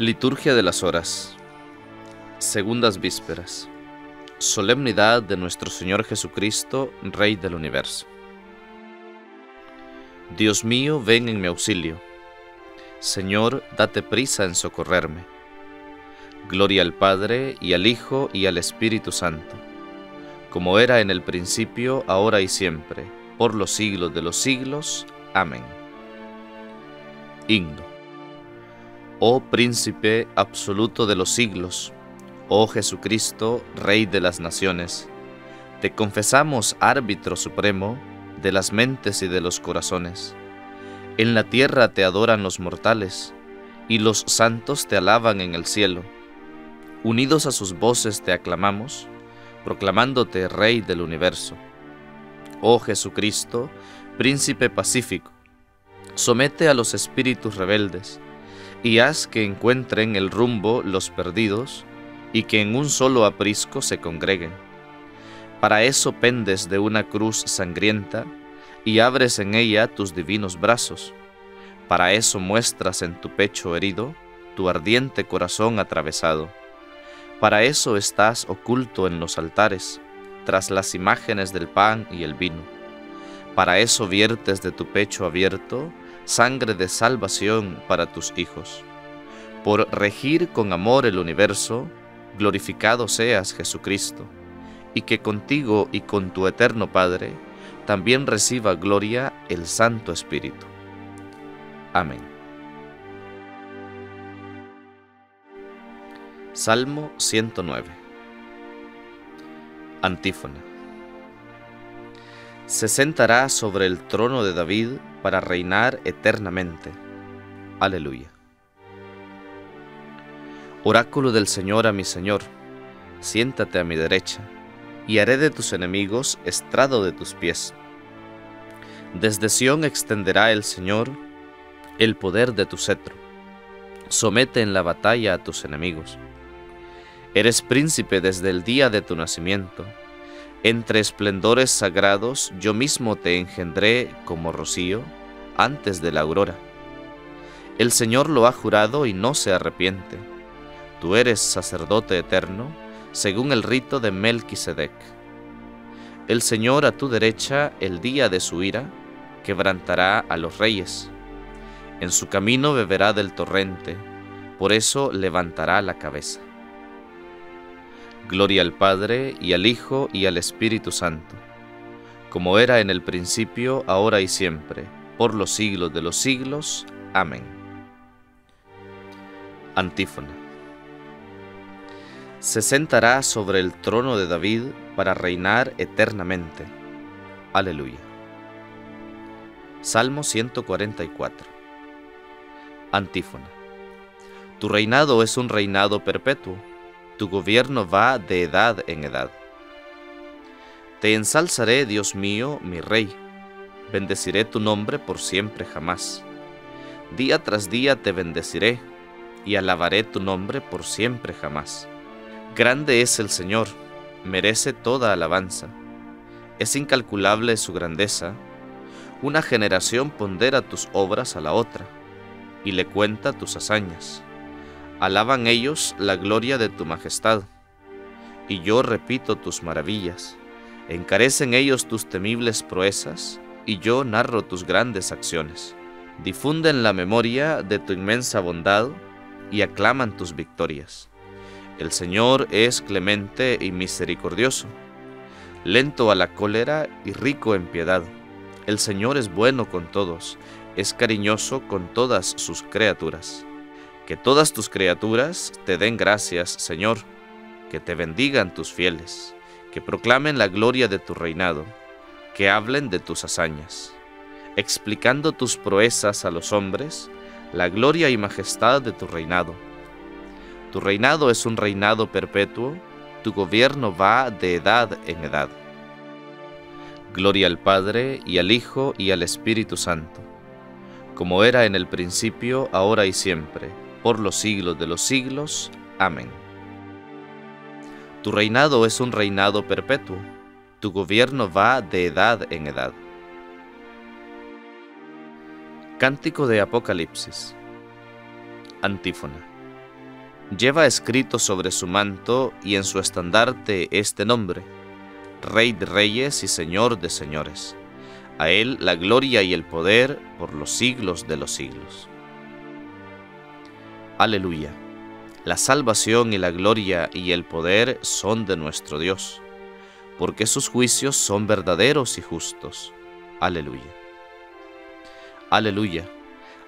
Liturgia de las Horas. Segundas Vísperas. Solemnidad de nuestro Señor Jesucristo, Rey del Universo. Dios mío, ven en mi auxilio. Señor, date prisa en socorrerme. Gloria al Padre, y al Hijo, y al Espíritu Santo, como era en el principio, ahora y siempre, por los siglos de los siglos. Amén. Himno. Oh Príncipe absoluto de los siglos, oh Jesucristo, Rey de las naciones, te confesamos árbitro supremo de las mentes y de los corazones. En la tierra te adoran los mortales, y los santos te alaban en el cielo. Unidos a sus voces te aclamamos, proclamándote Rey del universo. Oh Jesucristo, Príncipe pacífico, somete a los espíritus rebeldes, y haz que encuentren el rumbo los perdidos, y que en un solo aprisco se congreguen. Para eso pendes de una cruz sangrienta, y abres en ella tus divinos brazos. Para eso muestras en tu pecho herido tu ardiente corazón atravesado. Para eso estás oculto en los altares, tras las imágenes del pan y el vino. Para eso viertes de tu pecho abierto sangre de salvación para tus hijos. Por regir con amor el universo, glorificado seas Jesucristo, y que contigo y con tu eterno Padre también reciba gloria el Santo Espíritu. Amén. Salmo 109 Antífona Se sentará sobre el trono de David para reinar eternamente. Aleluya. Oráculo del Señor a mi Señor, siéntate a mi derecha, y haré de tus enemigos estrado de tus pies. Desde Sión extenderá el Señor el poder de tu cetro. Somete en la batalla a tus enemigos. Eres príncipe desde el día de tu nacimiento entre esplendores sagrados yo mismo te engendré como rocío antes de la aurora. El Señor lo ha jurado y no se arrepiente. Tú eres sacerdote eterno, según el rito de Melquisedec. El Señor a tu derecha, el día de su ira, quebrantará a los reyes. En su camino beberá del torrente, por eso levantará la cabeza. Gloria al Padre, y al Hijo, y al Espíritu Santo, como era en el principio, ahora y siempre, por los siglos de los siglos. Amén. Antífona. Se sentará sobre el trono de David para reinar eternamente. Aleluya. Salmo 144. Antífona. Tu reinado es un reinado perpetuo tu gobierno va de edad en edad. Te ensalzaré, Dios mío, mi Rey, bendeciré tu nombre por siempre jamás. Día tras día te bendeciré y alabaré tu nombre por siempre jamás. Grande es el Señor, merece toda alabanza. Es incalculable su grandeza. Una generación pondera tus obras a la otra y le cuenta tus hazañas. Alaban ellos la gloria de tu majestad, y yo repito tus maravillas. Encarecen ellos tus temibles proezas, y yo narro tus grandes acciones. Difunden la memoria de tu inmensa bondad, y aclaman tus victorias. El Señor es clemente y misericordioso, lento a la cólera y rico en piedad. El Señor es bueno con todos, es cariñoso con todas sus criaturas. Que todas tus criaturas te den gracias, Señor, que te bendigan tus fieles, que proclamen la gloria de tu reinado, que hablen de tus hazañas, explicando tus proezas a los hombres, la gloria y majestad de tu reinado. Tu reinado es un reinado perpetuo, tu gobierno va de edad en edad. Gloria al Padre y al Hijo y al Espíritu Santo, como era en el principio, ahora y siempre por los siglos de los siglos. Amén. Tu reinado es un reinado perpetuo, tu gobierno va de edad en edad. Cántico de Apocalipsis. Antífona. Lleva escrito sobre su manto y en su estandarte este nombre, Rey de Reyes y Señor de Señores. A Él la gloria y el poder por los siglos de los siglos. Aleluya. La salvación y la gloria y el poder son de nuestro Dios, porque sus juicios son verdaderos y justos. Aleluya. Aleluya.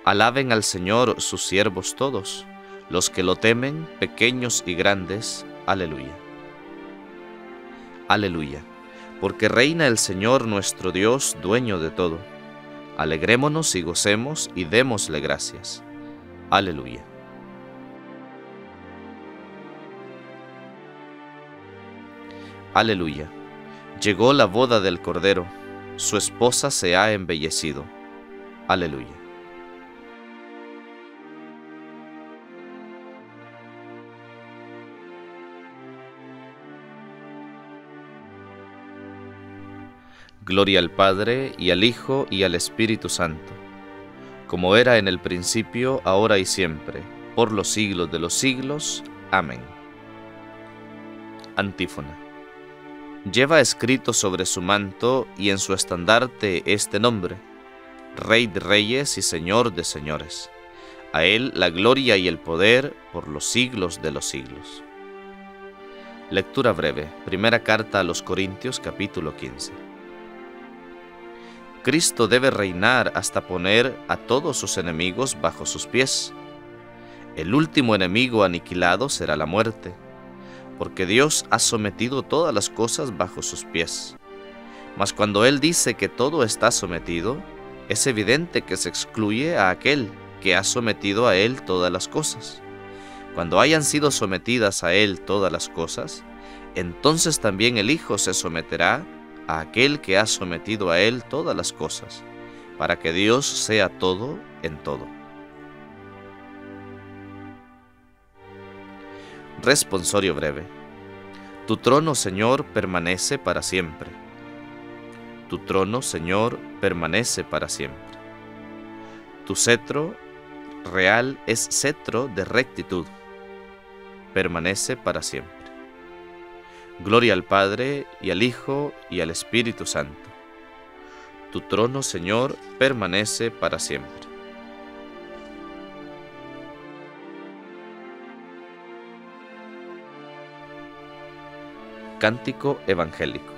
Alaben al Señor sus siervos todos, los que lo temen, pequeños y grandes. Aleluya. Aleluya. Porque reina el Señor nuestro Dios, dueño de todo. Alegrémonos y gocemos y démosle gracias. Aleluya. Aleluya. Llegó la boda del Cordero, su esposa se ha embellecido. Aleluya. Gloria al Padre, y al Hijo, y al Espíritu Santo, como era en el principio, ahora y siempre, por los siglos de los siglos. Amén. Antífona. Lleva escrito sobre su manto y en su estandarte este nombre, Rey de Reyes y Señor de Señores. A Él la gloria y el poder por los siglos de los siglos. Lectura breve. Primera carta a los Corintios capítulo 15. Cristo debe reinar hasta poner a todos sus enemigos bajo sus pies. El último enemigo aniquilado será la muerte porque Dios ha sometido todas las cosas bajo sus pies. Mas cuando Él dice que todo está sometido, es evidente que se excluye a aquel que ha sometido a Él todas las cosas. Cuando hayan sido sometidas a Él todas las cosas, entonces también el Hijo se someterá a aquel que ha sometido a Él todas las cosas, para que Dios sea todo en todo. Responsorio breve. Tu trono, Señor, permanece para siempre. Tu trono, Señor, permanece para siempre. Tu cetro real es cetro de rectitud. Permanece para siempre. Gloria al Padre, y al Hijo, y al Espíritu Santo. Tu trono, Señor, permanece para siempre. Cántico Evangélico.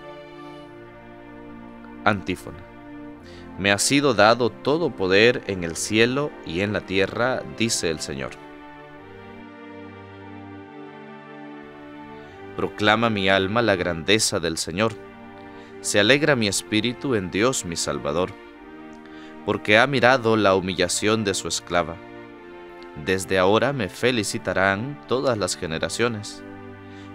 Antífona. Me ha sido dado todo poder en el cielo y en la tierra, dice el Señor. Proclama mi alma la grandeza del Señor. Se alegra mi espíritu en Dios mi Salvador, porque ha mirado la humillación de su esclava. Desde ahora me felicitarán todas las generaciones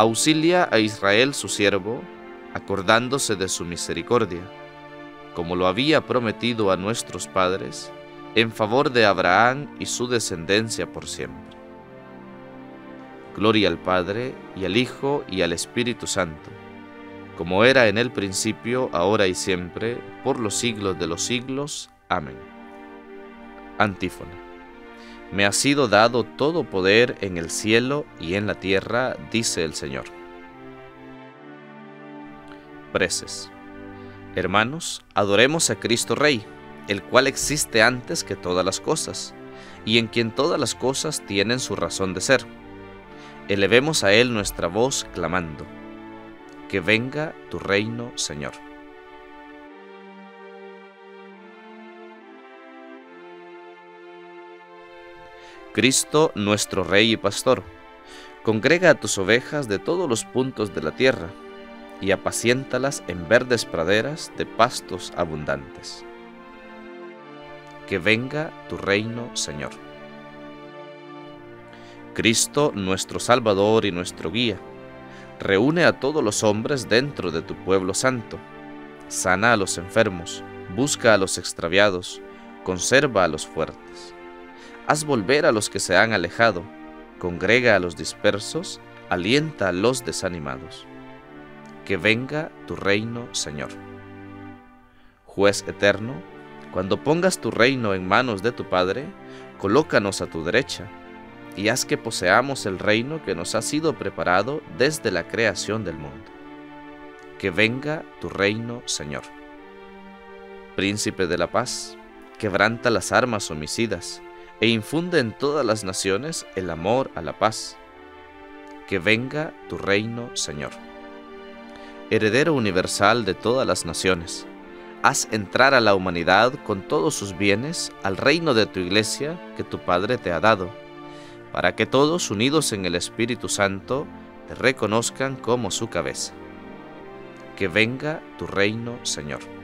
auxilia a Israel su siervo, acordándose de su misericordia, como lo había prometido a nuestros padres, en favor de Abraham y su descendencia por siempre. Gloria al Padre, y al Hijo, y al Espíritu Santo, como era en el principio, ahora y siempre, por los siglos de los siglos. Amén. Antífona. Me ha sido dado todo poder en el cielo y en la tierra, dice el Señor. Preces. Hermanos, adoremos a Cristo Rey, el cual existe antes que todas las cosas, y en quien todas las cosas tienen su razón de ser. Elevemos a Él nuestra voz clamando, que venga tu reino, Señor. Cristo nuestro Rey y Pastor, congrega a tus ovejas de todos los puntos de la tierra y apaciéntalas en verdes praderas de pastos abundantes. Que venga tu reino, Señor. Cristo nuestro Salvador y nuestro Guía, Reúne a todos los hombres dentro de tu pueblo santo. Sana a los enfermos, busca a los extraviados, conserva a los fuertes. Haz volver a los que se han alejado, congrega a los dispersos, alienta a los desanimados. Que venga tu reino, Señor. Juez eterno, cuando pongas tu reino en manos de tu Padre, colócanos a tu derecha y haz que poseamos el reino que nos ha sido preparado desde la creación del mundo. Que venga tu reino, Señor. Príncipe de la paz, quebranta las armas homicidas e infunde en todas las naciones el amor a la paz. Que venga tu reino, Señor. Heredero universal de todas las naciones, haz entrar a la humanidad con todos sus bienes al reino de tu iglesia que tu Padre te ha dado para que todos, unidos en el Espíritu Santo, te reconozcan como su cabeza. Que venga tu reino, Señor.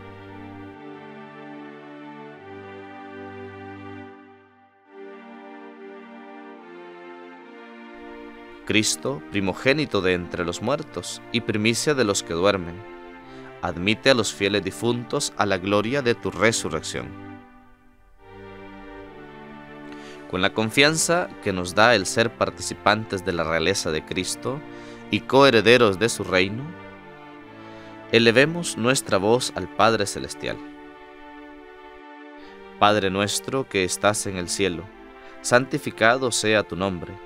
Cristo, primogénito de entre los muertos y primicia de los que duermen, admite a los fieles difuntos a la gloria de tu resurrección. Con la confianza que nos da el ser participantes de la realeza de Cristo y coherederos de su reino, elevemos nuestra voz al Padre Celestial. Padre nuestro que estás en el cielo, santificado sea tu nombre,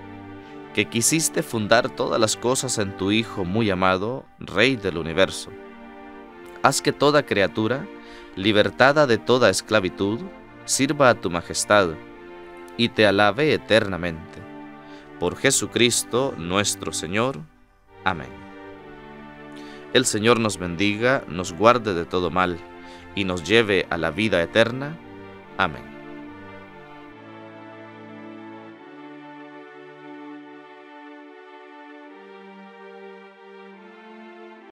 que quisiste fundar todas las cosas en tu Hijo muy amado, Rey del universo, haz que toda criatura, libertada de toda esclavitud, sirva a tu majestad y te alabe eternamente por Jesucristo nuestro Señor. Amén. El Señor nos bendiga, nos guarde de todo mal y nos lleve a la vida eterna. Amén.